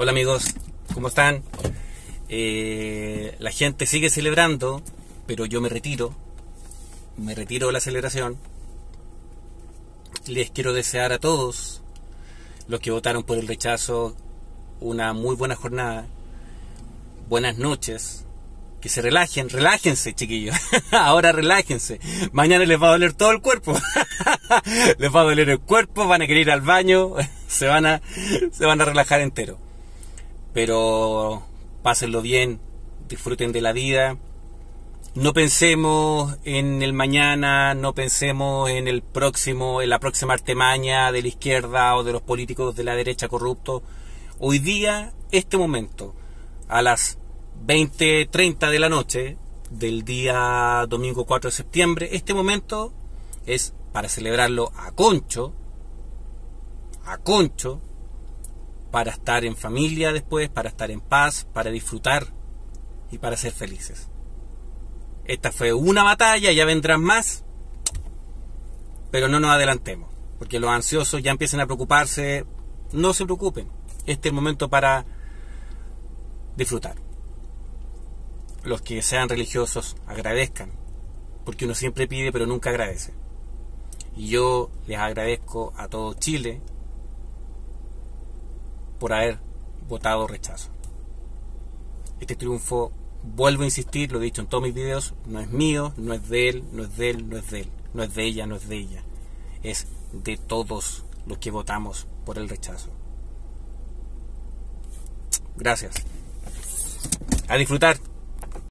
Hola amigos, ¿cómo están? Eh, la gente sigue celebrando, pero yo me retiro. Me retiro de la celebración. Les quiero desear a todos los que votaron por el rechazo una muy buena jornada. Buenas noches. Que se relajen, relájense, chiquillos. Ahora relájense. Mañana les va a doler todo el cuerpo. les va a doler el cuerpo, van a querer ir al baño, se van a, se van a relajar entero pero pásenlo bien, disfruten de la vida. No pensemos en el mañana, no pensemos en el próximo, en la próxima artemaña de la izquierda o de los políticos de la derecha corruptos. Hoy día, este momento, a las 20.30 de la noche del día domingo 4 de septiembre, este momento es para celebrarlo a concho, a concho, para estar en familia después, para estar en paz, para disfrutar y para ser felices. Esta fue una batalla, ya vendrán más, pero no nos adelantemos, porque los ansiosos ya empiezan a preocuparse, no se preocupen, este es el momento para disfrutar. Los que sean religiosos agradezcan, porque uno siempre pide pero nunca agradece. Y yo les agradezco a todo Chile, por haber votado rechazo. Este triunfo, vuelvo a insistir, lo he dicho en todos mis videos, no es mío, no es de él, no es de él, no es de él, no es de ella, no es de ella. Es de todos los que votamos por el rechazo. Gracias. A disfrutar.